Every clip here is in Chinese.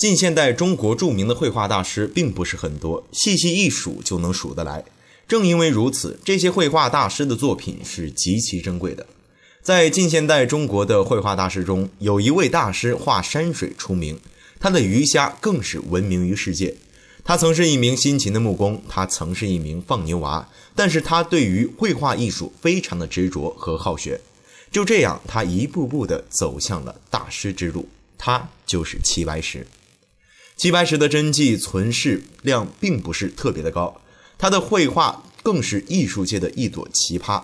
近现代中国著名的绘画大师并不是很多，细细一数就能数得来。正因为如此，这些绘画大师的作品是极其珍贵的。在近现代中国的绘画大师中，有一位大师画山水出名，他的鱼虾更是闻名于世界。他曾是一名辛勤的木工，他曾是一名放牛娃，但是他对于绘画艺术非常的执着和好学。就这样，他一步步地走向了大师之路。他就是齐白石。齐白石的真迹存世量并不是特别的高，他的绘画更是艺术界的一朵奇葩。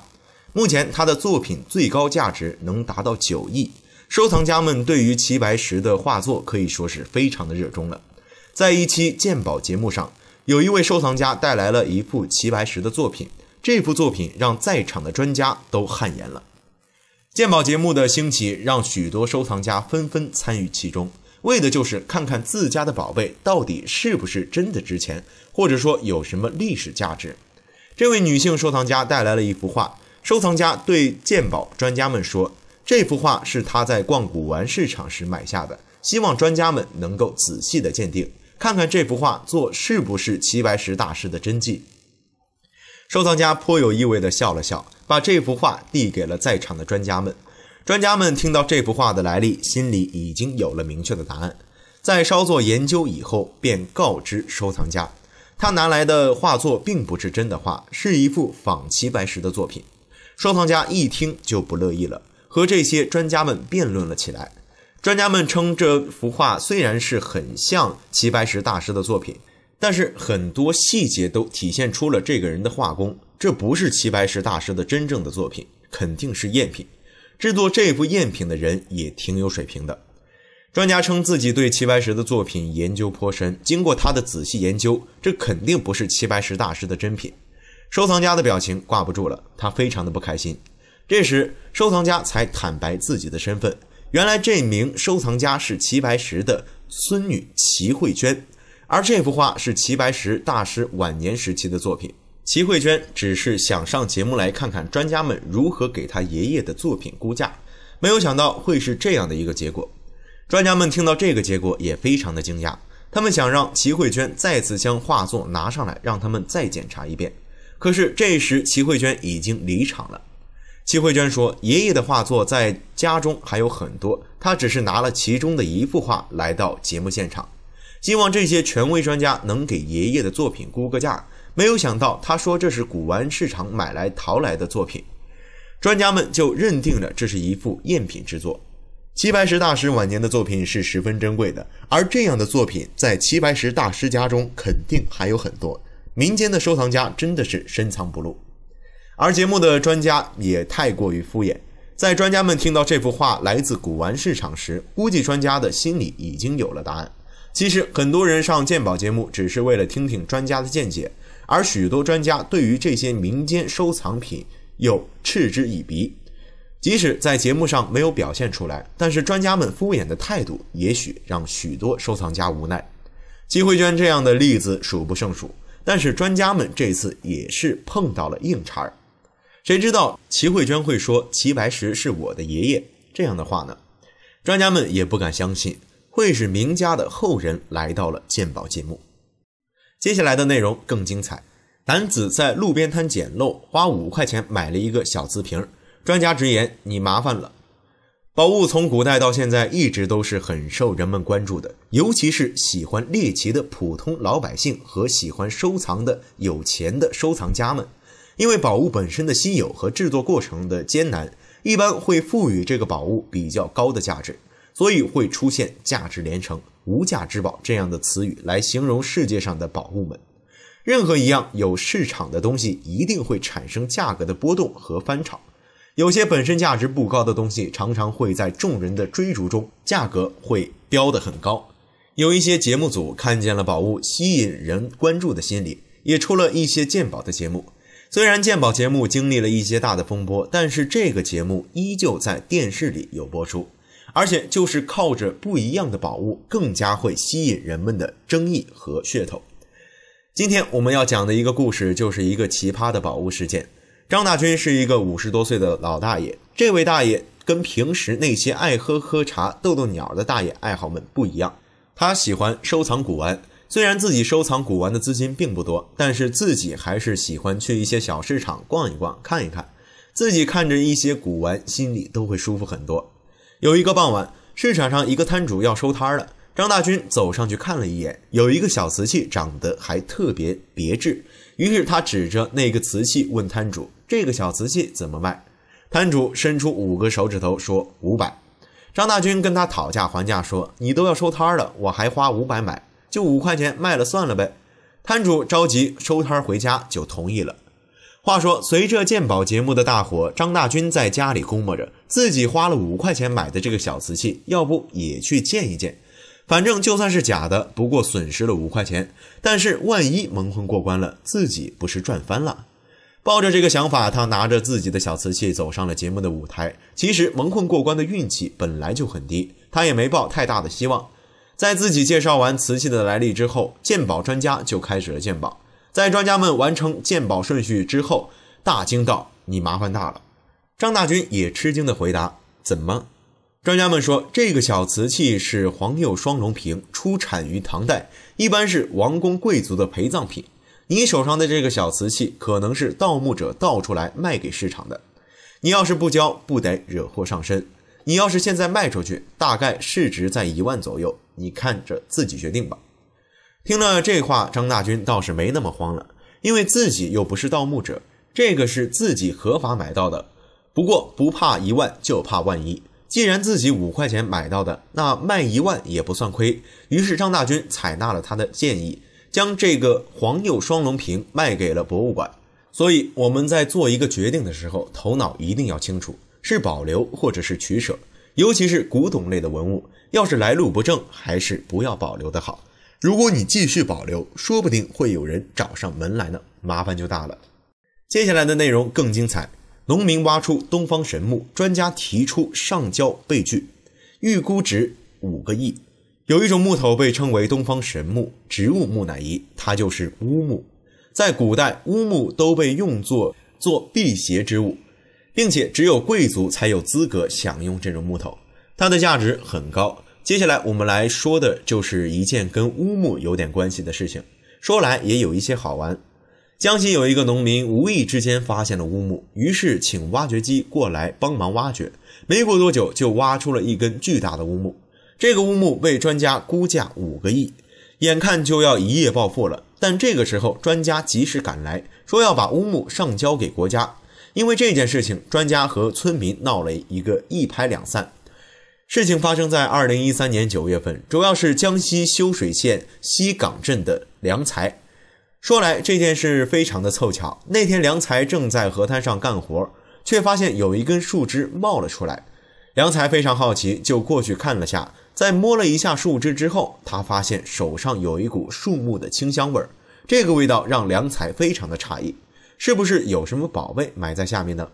目前他的作品最高价值能达到九亿，收藏家们对于齐白石的画作可以说是非常的热衷了。在一期鉴宝节目上，有一位收藏家带来了一幅齐白石的作品，这幅作品让在场的专家都汗颜了。鉴宝节目的兴起，让许多收藏家纷纷参与其中。为的就是看看自家的宝贝到底是不是真的值钱，或者说有什么历史价值。这位女性收藏家带来了一幅画，收藏家对鉴宝专家们说，这幅画是她在逛古玩市场时买下的，希望专家们能够仔细的鉴定，看看这幅画作是不是齐白石大师的真迹。收藏家颇有意味的笑了笑，把这幅画递给了在场的专家们。专家们听到这幅画的来历，心里已经有了明确的答案。在稍作研究以后，便告知收藏家，他拿来的画作并不是真的画，是一幅仿齐白石的作品。收藏家一听就不乐意了，和这些专家们辩论了起来。专家们称，这幅画虽然是很像齐白石大师的作品，但是很多细节都体现出了这个人的画工，这不是齐白石大师的真正的作品，肯定是赝品。制作这幅赝品的人也挺有水平的。专家称自己对齐白石的作品研究颇深，经过他的仔细研究，这肯定不是齐白石大师的真品。收藏家的表情挂不住了，他非常的不开心。这时，收藏家才坦白自己的身份，原来这名收藏家是齐白石的孙女齐慧娟，而这幅画是齐白石大师晚年时期的作品。齐慧娟只是想上节目来看看专家们如何给她爷爷的作品估价，没有想到会是这样的一个结果。专家们听到这个结果也非常的惊讶，他们想让齐慧娟再次将画作拿上来，让他们再检查一遍。可是这时齐慧娟已经离场了。齐慧娟说：“爷爷的画作在家中还有很多，他只是拿了其中的一幅画来到节目现场，希望这些权威专家能给爷爷的作品估个价。”没有想到，他说这是古玩市场买来淘来的作品，专家们就认定了这是一幅赝品之作。齐白石大师晚年的作品是十分珍贵的，而这样的作品在齐白石大师家中肯定还有很多。民间的收藏家真的是深藏不露，而节目的专家也太过于敷衍。在专家们听到这幅画来自古玩市场时，估计专家的心里已经有了答案。其实很多人上鉴宝节目只是为了听听专家的见解。而许多专家对于这些民间收藏品又嗤之以鼻，即使在节目上没有表现出来，但是专家们敷衍的态度也许让许多收藏家无奈。齐慧娟这样的例子数不胜数，但是专家们这次也是碰到了硬茬儿。谁知道齐慧娟会说齐白石是我的爷爷这样的话呢？专家们也不敢相信会是名家的后人来到了鉴宝节目。接下来的内容更精彩。男子在路边摊捡漏，花五块钱买了一个小瓷瓶。专家直言：“你麻烦了。”宝物从古代到现在一直都是很受人们关注的，尤其是喜欢猎奇的普通老百姓和喜欢收藏的有钱的收藏家们。因为宝物本身的稀有和制作过程的艰难，一般会赋予这个宝物比较高的价值，所以会出现“价值连城”。无价之宝这样的词语来形容世界上的宝物们，任何一样有市场的东西一定会产生价格的波动和翻炒。有些本身价值不高的东西，常常会在众人的追逐中，价格会飙得很高。有一些节目组看见了宝物吸引人关注的心理，也出了一些鉴宝的节目。虽然鉴宝节目经历了一些大的风波，但是这个节目依旧在电视里有播出。而且就是靠着不一样的宝物，更加会吸引人们的争议和噱头。今天我们要讲的一个故事，就是一个奇葩的宝物事件。张大军是一个五十多岁的老大爷，这位大爷跟平时那些爱喝喝茶、逗逗鸟的大爷爱好们不一样，他喜欢收藏古玩，虽然自己收藏古玩的资金并不多，但是自己还是喜欢去一些小市场逛一逛、看一看。自己看着一些古玩，心里都会舒服很多。有一个傍晚，市场上一个摊主要收摊了，张大军走上去看了一眼，有一个小瓷器长得还特别别致，于是他指着那个瓷器问摊主：“这个小瓷器怎么卖？”摊主伸出五个手指头说：“五百。”张大军跟他讨价还价说：“你都要收摊了，我还花五百买，就五块钱卖了算了呗。”摊主着急收摊回家，就同意了。话说，随着鉴宝节目的大火，张大军在家里估摸着自己花了五块钱买的这个小瓷器，要不也去见一见？反正就算是假的，不过损失了五块钱，但是万一蒙混过关了，自己不是赚翻了？抱着这个想法，他拿着自己的小瓷器走上了节目的舞台。其实蒙混过关的运气本来就很低，他也没抱太大的希望。在自己介绍完瓷器的来历之后，鉴宝专家就开始了鉴宝。在专家们完成鉴宝顺序之后，大惊道：“你麻烦大了。”张大军也吃惊地回答：“怎么？”专家们说：“这个小瓷器是黄釉双龙瓶，出产于唐代，一般是王公贵族的陪葬品。你手上的这个小瓷器，可能是盗墓者盗出来卖给市场的。你要是不交，不得惹祸上身。你要是现在卖出去，大概市值在一万左右，你看着自己决定吧。”听了这话，张大军倒是没那么慌了，因为自己又不是盗墓者，这个是自己合法买到的。不过不怕一万，就怕万一。既然自己五块钱买到的，那卖一万也不算亏。于是张大军采纳了他的建议，将这个黄釉双龙瓶卖给了博物馆。所以我们在做一个决定的时候，头脑一定要清楚，是保留或者是取舍。尤其是古董类的文物，要是来路不正，还是不要保留的好。如果你继续保留，说不定会有人找上门来呢，麻烦就大了。接下来的内容更精彩，农民挖出东方神木，专家提出上交被拒，预估值五个亿。有一种木头被称为东方神木，植物木乃伊，它就是乌木。在古代，乌木都被用作做辟邪之物，并且只有贵族才有资格享用这种木头，它的价值很高。接下来我们来说的就是一件跟乌木有点关系的事情，说来也有一些好玩。江西有一个农民无意之间发现了乌木，于是请挖掘机过来帮忙挖掘。没过多久，就挖出了一根巨大的乌木。这个乌木被专家估价五个亿，眼看就要一夜暴富了。但这个时候，专家及时赶来，说要把乌木上交给国家。因为这件事情，专家和村民闹了一个一拍两散。事情发生在二零一三年九月份，主要是江西修水县西岗镇的梁才。说来这件事非常的凑巧，那天梁才正在河滩上干活，却发现有一根树枝冒了出来。梁才非常好奇，就过去看了下。在摸了一下树枝之后，他发现手上有一股树木的清香味儿。这个味道让梁才非常的诧异，是不是有什么宝贝埋在下面呢？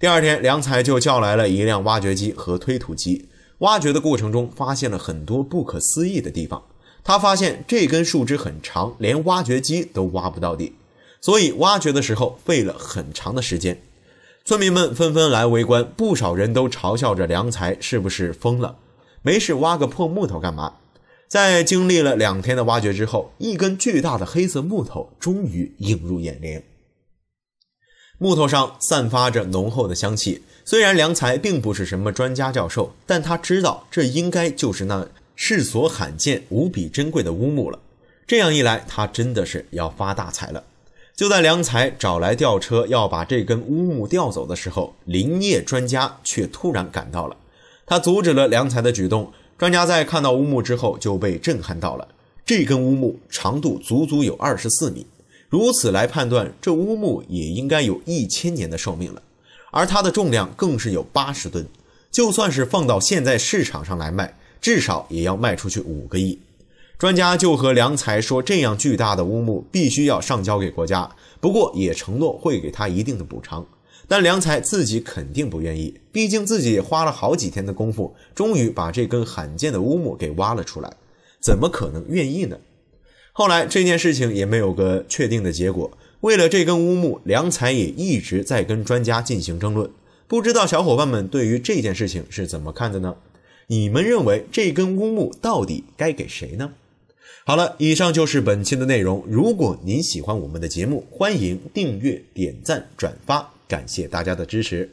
第二天，梁才就叫来了一辆挖掘机和推土机。挖掘的过程中，发现了很多不可思议的地方。他发现这根树枝很长，连挖掘机都挖不到底，所以挖掘的时候费了很长的时间。村民们纷纷来围观，不少人都嘲笑着梁才是不是疯了，没事挖个破木头干嘛？在经历了两天的挖掘之后，一根巨大的黑色木头终于映入眼帘。木头上散发着浓厚的香气。虽然梁才并不是什么专家教授，但他知道这应该就是那世所罕见、无比珍贵的乌木了。这样一来，他真的是要发大财了。就在梁才找来吊车要把这根乌木吊走的时候，林业专家却突然赶到了。他阻止了梁才的举动。专家在看到乌木之后就被震撼到了。这根乌木长度足足有二十四米，如此来判断，这乌木也应该有一千年的寿命了。而它的重量更是有八十吨，就算是放到现在市场上来卖，至少也要卖出去五个亿。专家就和梁才说，这样巨大的乌木必须要上交给国家，不过也承诺会给他一定的补偿。但梁才自己肯定不愿意，毕竟自己也花了好几天的功夫，终于把这根罕见的乌木给挖了出来，怎么可能愿意呢？后来这件事情也没有个确定的结果。为了这根乌木良才也一直在跟专家进行争论。不知道小伙伴们对于这件事情是怎么看的呢？你们认为这根乌木到底该给谁呢？好了以上就是本期的内容。如果您喜欢我们的节目欢迎订阅点赞转发感谢大家的支持。